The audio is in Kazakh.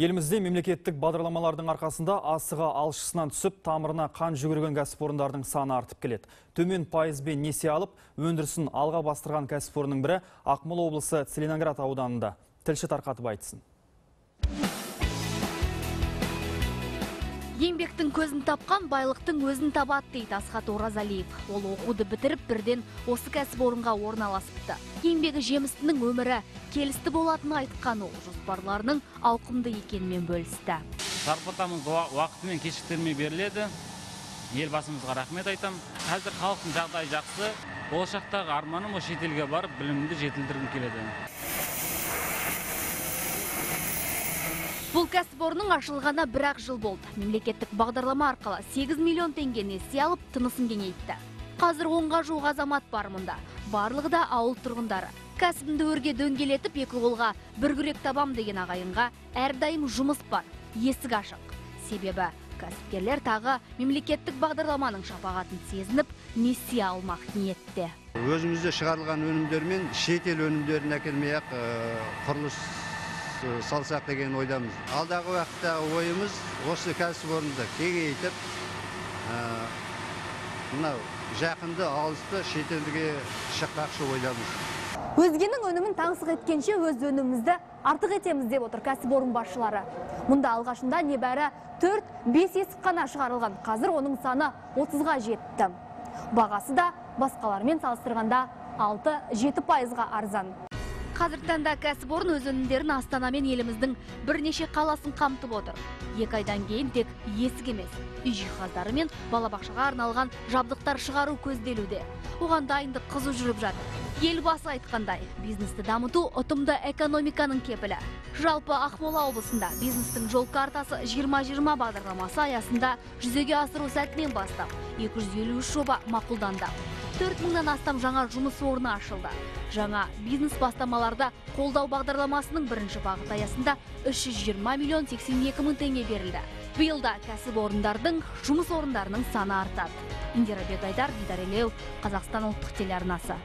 Елімізде мемлекеттік бағдарламалардың арқасында асыға алшысынан түсіп, тамырына қан жүгірген кәсіпорындардың саны артып келеді. Төмен пайызбен несие алып, өндірісін алға бастырған кәсіпорынның бірі Ақмола облысы Целиноград ауданында. Тілші тарқатып айтсын. Еңбектің көзін тапқан байлықтың өзін табады дейді Асхат Оразалиев. Ол оқуды бітіріп бірден осы кәсіпорынға орналасыпты. Еңбегі жемістінің өмірі келісті болатыны айтқан ол жоспарларының ауқымды екенмен бөлісті. зарплатамыз уа- уақытымен кешіктірмей беріледі елбасымызға рахмет айтам қазір халықтың жағдайы жақсы болашақтағы арманым осы шетелге барып білімімді жетілдіргім келеді Бұл кәсіпорынның ашылғана бір-ақ жыл болды. Мемлекеттік бағдарлама арқылы 8 миллион теңге несие алып тынысын кеңейтті. Қазір онға жуық азамат бар мұнда. Барлығы да ауыл тұрғындары. Кәсібімді өрге дөңгелетіп екі қолға бір күрек табам деген ағайынға әрдайым жұмыс бар. Есік ашық. Себебі кәсіпкерлер тағы мемлекеттік бағдарламаның шапағатын сезініп, несие алмақ ниетте. өзімізде шығарылған өнімдермен шетел өнімдерін әкелмей ақ э, құрылыс салсақ деген ойдамыз алдағы уақыттағы ойымыз осы кәсіпорынды кеңейтіп мынау жақынды алысты шетелге шықпақшы ойдамыз Өзгенің өнімін таңсық еткенше өз өнімімізді артық етеміз деп отыр кәсіпорын басшылары. Мұнда алғашында небәрі 4-5 есік қана шығарылған. Қазір оның саны 30-ға жетті. Бағасы да басқалармен салыстырғанда 6-7 пайызға арзан. Қазір таңда кәсіпорын өз өнімдерін Астана мен еліміздің бірнеше қаласын қамтып отыр. Екі айдан кейін тек есік емес, үй жиһаздары мен балабақшаға арналған жабдықтар шығару көзделуде. Оған дайындық қызу жүріп жатыр. Елбасы айтқандай, бизнесті дамыту ұтымды экономиканың кепілі. Жалпы Ақмола облысында бизнестің жол картасы 2020 бағдарламасы аясында жүзеге асыру сәтінен бастап 253 жоба мақұлданды. 4 мыңнан астам жаңа жұмыс орны ашылды. Жаңа бизнес бастамаларда қолдау бағдарламасының бірінші бағыт аясында 320 миллион 82 мың теңге берілді. Биылда кәсіп орындардың, жұмыс орындарының саны артады. Индира Бегайдар, Дидар Елеу, Қазақстан ұлттық телеарнасы.